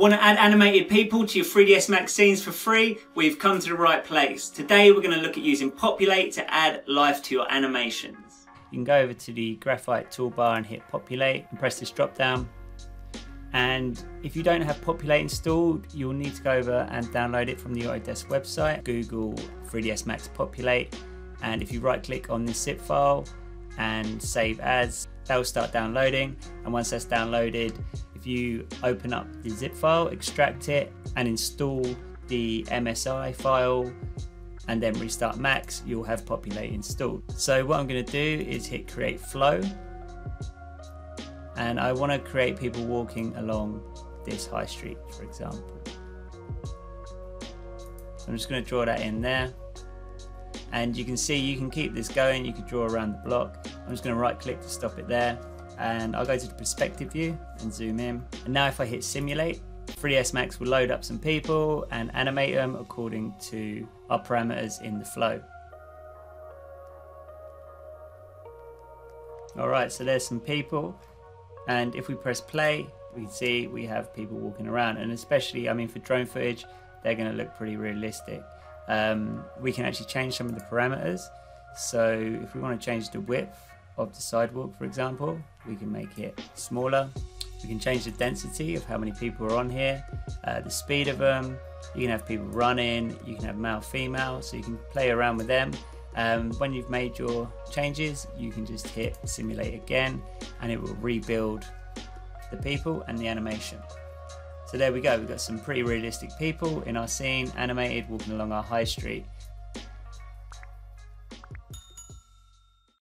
Want to add animated people to your 3ds Max scenes for free? We've come to the right place. Today we're going to look at using Populate to add life to your animations. You can go over to the graphite toolbar and hit Populate and press this drop down. And if you don't have Populate installed, you'll need to go over and download it from the Autodesk website. Google 3ds Max Populate. And if you right click on this zip file and save as, that will start downloading. And once that's downloaded, if you open up the zip file, extract it and install the MSI file and then restart Max, you'll have Populate installed. So what I'm going to do is hit create flow and I want to create people walking along this high street, for example. I'm just going to draw that in there and you can see you can keep this going, you can draw around the block. I'm just going to right click to stop it there and I'll go to the perspective view and zoom in. And now if I hit simulate, 3ds Max will load up some people and animate them according to our parameters in the flow. Alright, so there's some people and if we press play, we see we have people walking around and especially, I mean for drone footage, they're going to look pretty realistic. Um, we can actually change some of the parameters. So if we want to change the width, of the sidewalk, for example, we can make it smaller. We can change the density of how many people are on here, uh, the speed of them. You can have people running, you can have male, female, so you can play around with them. Um, when you've made your changes, you can just hit simulate again and it will rebuild the people and the animation. So there we go, we've got some pretty realistic people in our scene, animated, walking along our high street.